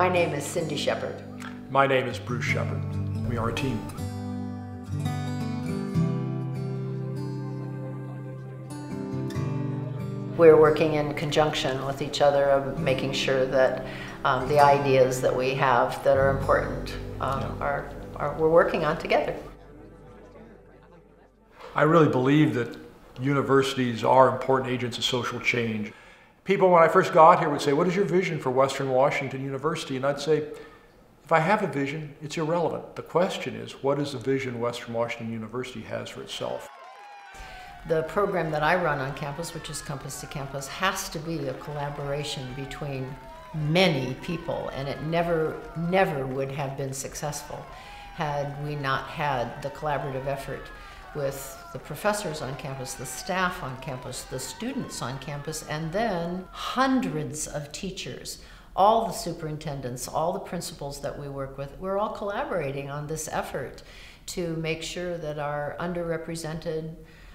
My name is Cyndie Shepard. My name is Bruce Shepard. We are a team. We're working in conjunction with each other of making sure that um, the ideas that we have that are important um, yeah. are, are we're working on together. I really believe that universities are important agents of social change. People, when I first got here, would say, What is your vision for Western Washington University? And I'd say, If I have a vision, it's irrelevant. The question is, what is the vision Western Washington University has for itself? The program that I run on campus, which is Compass to Campus, has to be a collaboration between many people, and it never, never would have been successful had we not had the collaborative effort with the professors on campus, the staff on campus, the students on campus, and then hundreds of teachers, all the superintendents, all the principals that we work with. We're all collaborating on this effort to make sure that our underrepresented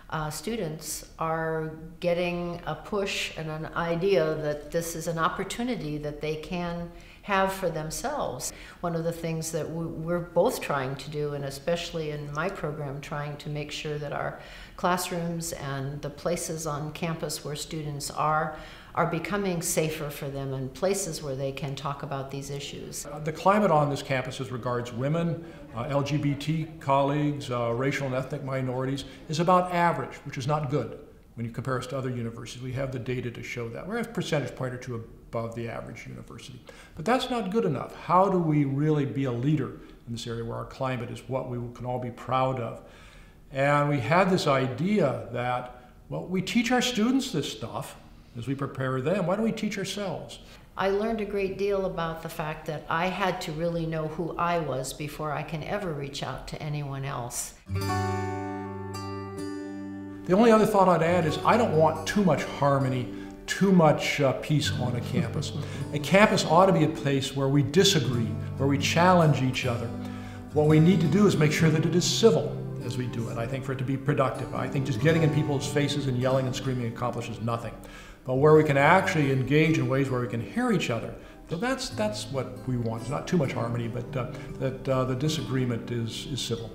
uh, students are getting a push and an idea that this is an opportunity that they can have for themselves. One of the things that we're both trying to do, and especially in my program, trying to make sure that our classrooms and the places on campus where students are are becoming safer for them and places where they can talk about these issues. Uh, the climate on this campus as regards women, uh, LGBT colleagues, uh, racial and ethnic minorities is about average, which is not good when you compare us to other universities. We have the data to show that. We're a percentage point or two above the average university. But that's not good enough. How do we really be a leader in this area where our climate is what we can all be proud of? And we had this idea that, well, we teach our students this stuff, as we prepare them, why don't we teach ourselves? I learned a great deal about the fact that I had to really know who I was before I can ever reach out to anyone else. The only other thought I'd add is I don't want too much harmony, too much uh, peace on a campus. A campus ought to be a place where we disagree, where we challenge each other. What we need to do is make sure that it is civil as we do it. I think for it to be productive. I think just getting in people's faces and yelling and screaming accomplishes nothing but where we can actually engage in ways where we can hear each other. So that's, that's what we want. It's not too much harmony, but uh, that uh, the disagreement is, is civil.